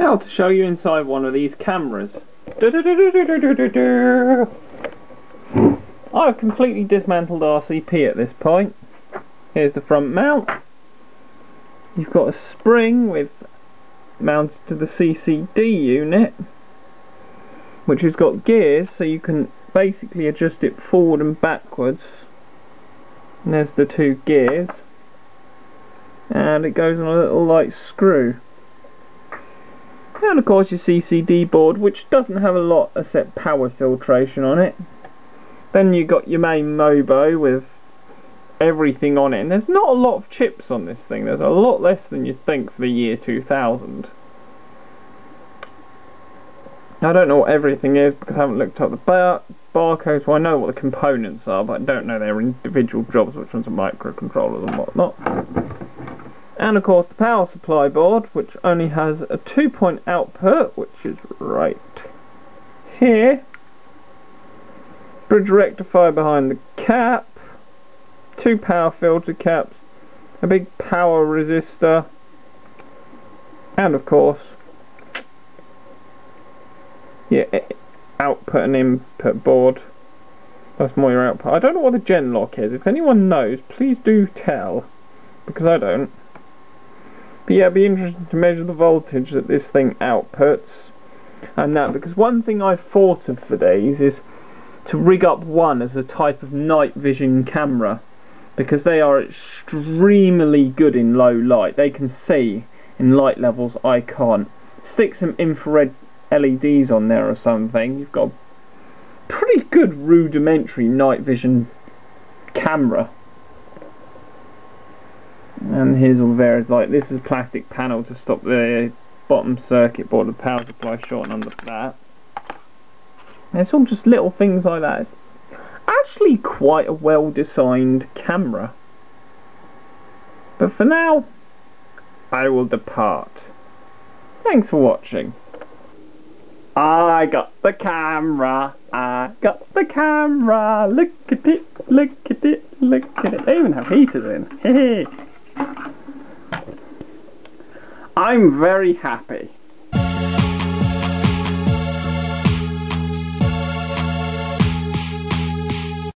Now to show you inside one of these cameras. I've completely dismantled RCP at this point. Here's the front mount. You've got a spring with mounted to the CCD unit which has got gears so you can basically adjust it forward and backwards and there's the two gears and it goes on a little light screw and of course your CCD board which doesn't have a lot except power filtration on it then you got your main Mobo with everything on it and there's not a lot of chips on this thing there's a lot less than you'd think for the year 2000 I don't know what everything is because I haven't looked up the bar barcodes. Well, I know what the components are, but I don't know their individual jobs, which ones are microcontrollers and whatnot. And of course the power supply board, which only has a two-point output, which is right here. Bridge rectifier behind the cap. Two power filter caps. A big power resistor. And of course yeah, output and input board. That's more your output. I don't know what the gen lock is. If anyone knows, please do tell. Because I don't. But yeah, it'd be interesting to measure the voltage that this thing outputs. And that, because one thing I've thought of for these is to rig up one as a type of night vision camera. Because they are extremely good in low light. They can see in light levels I can't. Stick some infrared LEDs on there or something, you've got a pretty good rudimentary night vision camera. And here's all the various, like this is plastic panel to stop the bottom circuit board the power supply shorting under that. And it's all just little things like that. It's actually quite a well designed camera. But for now, I will depart. Thanks for watching. I got the camera, I got the camera, look at it, look at it, look at it. They even have heaters in. I'm very happy.